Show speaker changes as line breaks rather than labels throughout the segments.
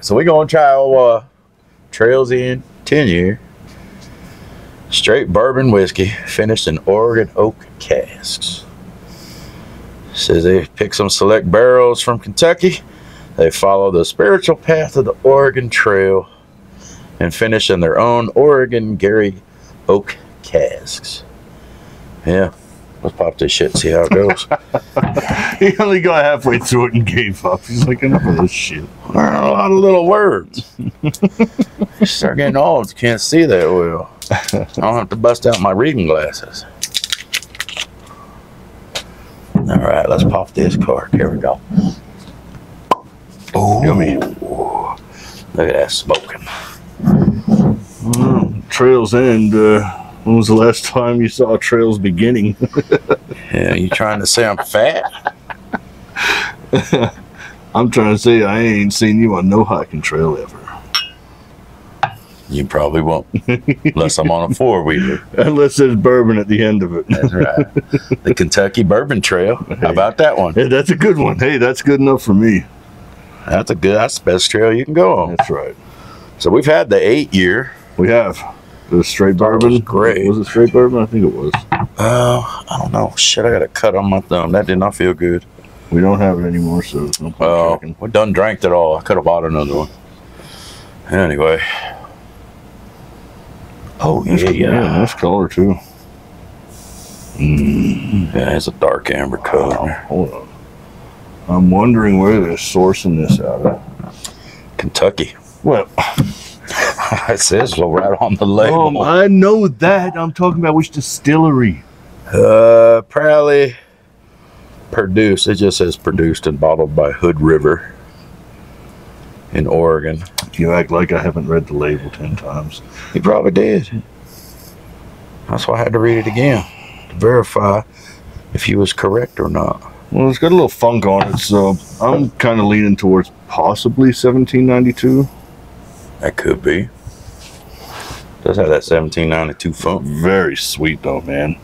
So we're gonna try uh, Trails End 10 year straight bourbon whiskey finished in Oregon oak casks. Says they pick some select barrels from Kentucky. They follow the spiritual path of the Oregon Trail and finish in their own Oregon Garry oak casks. Yeah, let's pop this shit and see how it goes.
He only got halfway through it and gave up. He's like, enough of this shit.
There are a lot of little words. you start getting old, you can't see that well. I don't have to bust out my reading glasses. All right, let's pop this cork. Here we go. Oh,
Yummy.
Look at that smoking.
Mm, Trails End. Uh, when was the last time you saw Trails beginning?
Yeah, you trying to say I'm fat?
I'm trying to say I ain't seen you on no hiking trail ever.
You probably won't, unless I'm on a four wheeler.
Unless there's bourbon at the end of it.
That's right. The Kentucky Bourbon Trail. How about that one?
Hey, that's a good one. Hey, that's good enough for me.
That's a good. That's the best trail you can go on.
That's right.
So we've had the eight year.
We have the straight bourbon.
was great.
Was it straight bourbon? I think it was.
Uh, I don't know. Shit, I got a cut on my thumb. That did not feel good.
We don't have it anymore, so there's no point
Well,
checking.
we done drank it all. I could have bought another one. Anyway. Oh yeah,
Yeah,
yeah.
nice color too.
Yeah, it's a dark amber color.
Hold on. I'm wondering where they're sourcing this out of.
Kentucky.
Well,
it says so right on the label.
um, I know that. I'm talking about which distillery.
Uh, probably produced. It just says produced and bottled by Hood River in Oregon.
You act like I haven't read the label ten times.
You probably did. That's why I had to read it again to verify if he was correct or not.
Well, it's got a little funk on it, so I'm kind of leaning towards possibly 1792.
That could be. Does have that 1792 funk.
Very sweet though, man.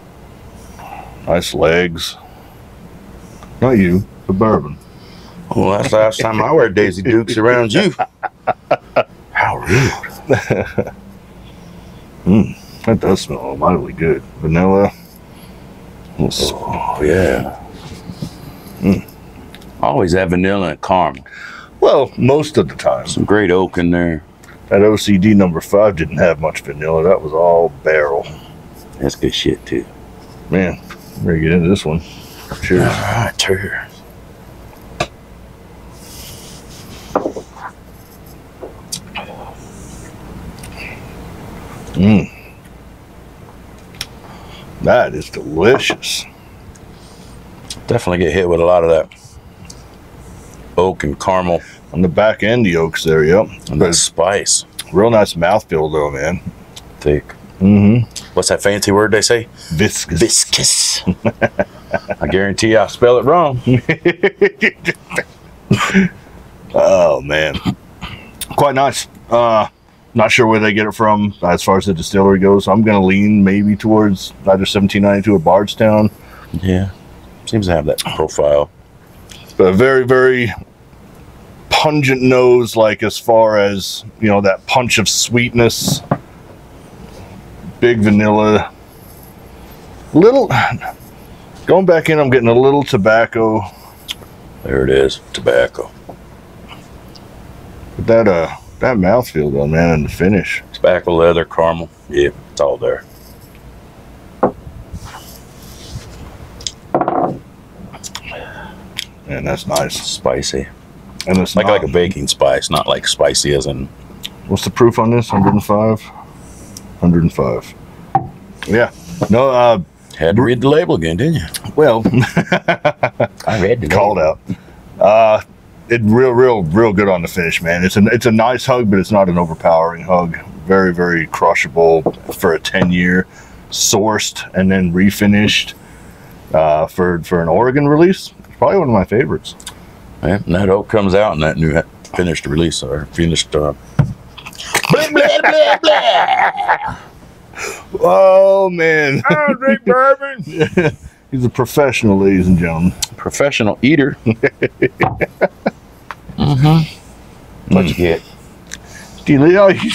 Nice legs. Not you, the bourbon.
Well, that's the last time I wear Daisy Dukes around you. How rude.
That does smell mightily good. Vanilla.
Oh, yeah. Mm. Always have vanilla and caramel.
Well, most of the time.
Some great oak in there.
That OCD number five didn't have much vanilla. That was all barrel.
That's good shit, too.
Man, ready to get into this one. Cheers.
All right, cheers.
Mm. That is delicious.
Definitely get hit with a lot of that oak and caramel
On the back end, the oaks there, yep.
and that spice.
Real nice mouthfeel though, man.
Thick.
Mm-hmm.
What's that fancy word they say?
Viscous.
Viscous. I guarantee I spell it wrong.
oh man, quite nice. Uh, not sure where they get it from as far as the distillery goes. I'm gonna lean maybe towards either 1792 or Bardstown,
Yeah. Seems to have that profile.
but a very very pungent nose. Like as far as you know, that punch of sweetness, big vanilla, little. Going back in, I'm getting a little tobacco.
There it is. Tobacco.
But that uh, that mouthfeel though, man, and the finish.
Tobacco, leather, caramel. Yeah, it's all there.
Man, that's nice.
Spicy.
And it's
Like
not,
like a baking spice, not like spicy as in
What's the proof on this? 105? 105. Yeah. No, uh,
had to read the label again, didn't you?
well,
I read the
called out. Uh, it real, real, real good on the finish, man. It's a, it's a nice hug, but it's not an overpowering hug. Very, very crushable for a 10 year, sourced and then refinished uh, for, for an Oregon release. It's Probably one of my favorites.
Yeah, and that oak comes out in that new finished release or finished uh blah, blah, blah, blah.
Oh, man.
I don't drink bourbon.
He's a professional, ladies and gentlemen.
Professional eater. mm-hmm. What you get?
Do you, know, you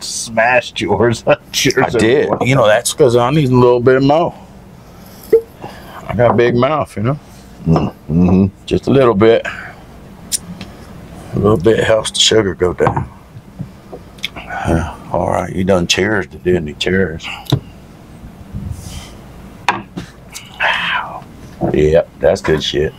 smashed yours. yours
I did. You know, that's because I need a little bit more. I got a big mouth, you know.
Mm-hmm.
Just a little bit. A little bit helps the sugar go down. Yeah, all right, you done chairs to do any chairs. Yep, that's good shit.